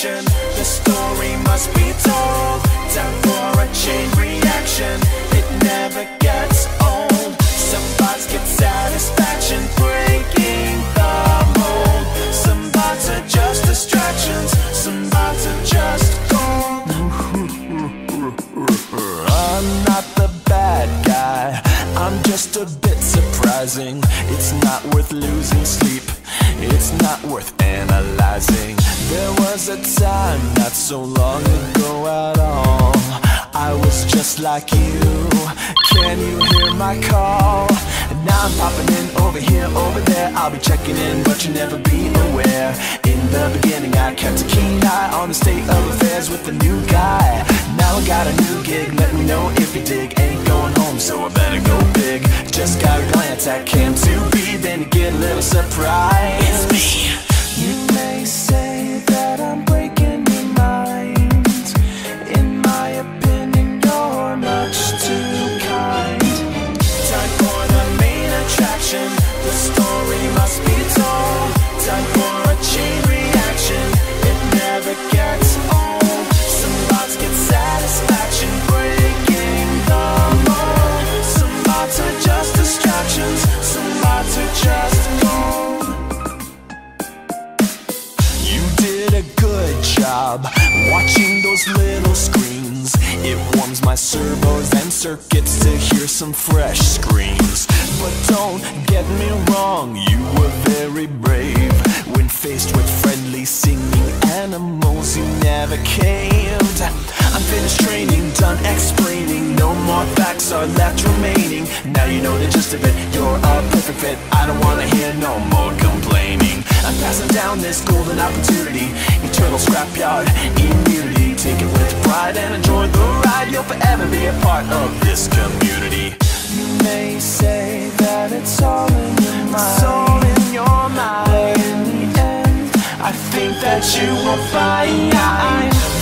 action The story must be told. Time for a chain reaction. It never gets old. Some bots get satisfaction Breaking the mold. Some bots are just distractions. Some bots are just gold. I'm not the bad guy. I'm just a bit surprising. It's not worth losing sleep. It's not worth analyzing. A time not so long ago at all. I was just like you. Can you hear my call? And now I'm popping in over here, over there. I'll be checking in, but you'll never be aware. In the beginning, I kept a keen eye on the state of affairs with the new guy. Now I got a new gig. Let me know if you dig. Ain't going home, so I better go big. Just got a glance at Cam 2B, then you get a little surprise. Watching those little screens. It warms my servos and circuits to hear some fresh screams. But don't me wrong, you were very brave when faced with friendly singing animals. You never caved. I'm finished training, done explaining. No more facts are left remaining. Now you know the gist of it. You're a perfect fit. I don't wanna hear no more complaining. I'm passing down this golden opportunity. Eternal scrapyard immunity. Take it with pride and enjoy the ride. You'll forever be a part of this community. You will find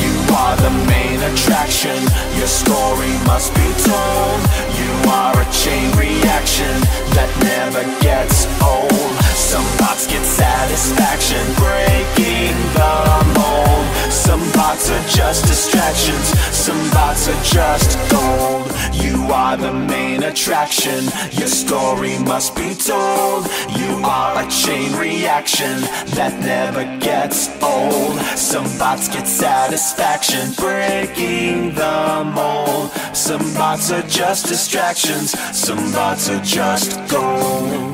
you are the main attraction. Your story must be told. You are a chain reaction that never gets old. Some bots get satisfaction breaking the mold. Some bots are just distractions. Some bots are just. You are the main attraction. Your story must be told. You are a chain reaction that never gets old. Some bots get satisfaction breaking the mold. Some bots are just distractions. Some bots are just gold.